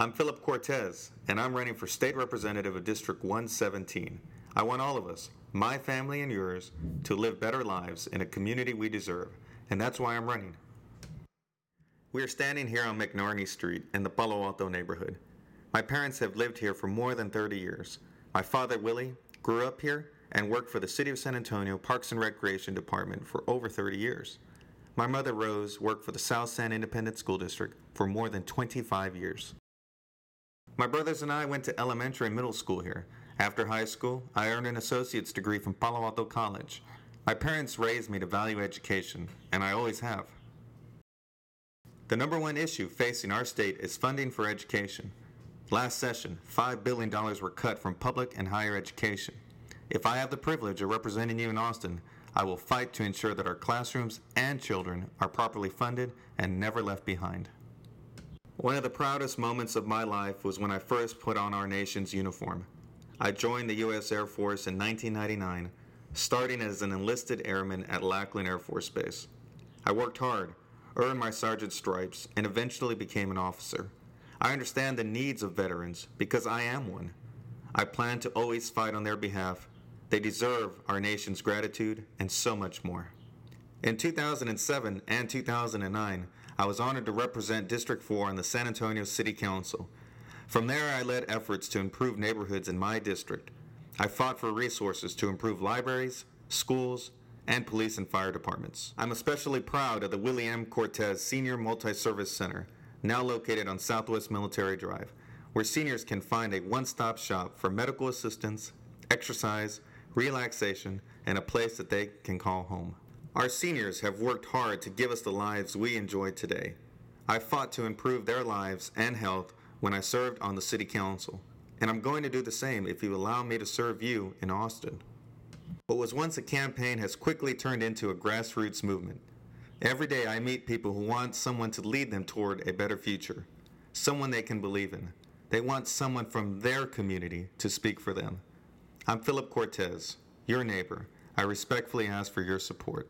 I'm Philip Cortez, and I'm running for state representative of District 117. I want all of us, my family and yours, to live better lives in a community we deserve, and that's why I'm running. We are standing here on McNarney Street in the Palo Alto neighborhood. My parents have lived here for more than 30 years. My father, Willie, grew up here and worked for the City of San Antonio Parks and Recreation Department for over 30 years. My mother, Rose, worked for the South San Independent School District for more than 25 years. My brothers and I went to elementary and middle school here. After high school, I earned an associate's degree from Palo Alto College. My parents raised me to value education, and I always have. The number one issue facing our state is funding for education. Last session, $5 billion were cut from public and higher education. If I have the privilege of representing you in Austin, I will fight to ensure that our classrooms and children are properly funded and never left behind. One of the proudest moments of my life was when I first put on our nation's uniform. I joined the U.S. Air Force in 1999, starting as an enlisted airman at Lackland Air Force Base. I worked hard, earned my sergeant stripes, and eventually became an officer. I understand the needs of veterans because I am one. I plan to always fight on their behalf. They deserve our nation's gratitude and so much more. In 2007 and 2009, I was honored to represent District 4 on the San Antonio City Council. From there, I led efforts to improve neighborhoods in my district. I fought for resources to improve libraries, schools, and police and fire departments. I'm especially proud of the William Cortez Senior Multi Service Center, now located on Southwest Military Drive, where seniors can find a one stop shop for medical assistance, exercise, relaxation, and a place that they can call home. Our seniors have worked hard to give us the lives we enjoy today. I fought to improve their lives and health when I served on the City Council, and I'm going to do the same if you allow me to serve you in Austin. What was once a campaign has quickly turned into a grassroots movement. Every day I meet people who want someone to lead them toward a better future, someone they can believe in. They want someone from their community to speak for them. I'm Philip Cortez, your neighbor. I respectfully ask for your support.